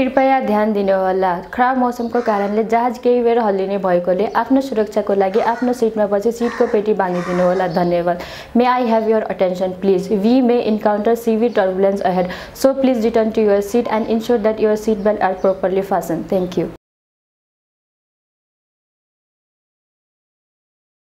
कृपया ध्यान दिनुहोला। खराब मौसमको कारणले जहाज केही बेर हल्लिने भएकोले आफ्नो सुरक्षाको लागि आफ्नो सिटमा पछि सिटको पेटी बाँधिदिनुहोला। धन्यवाद। May I have your attention please we may encounter severe turbulence ahead so please return to your seat and ensure that your seat belt are properly fasten thank you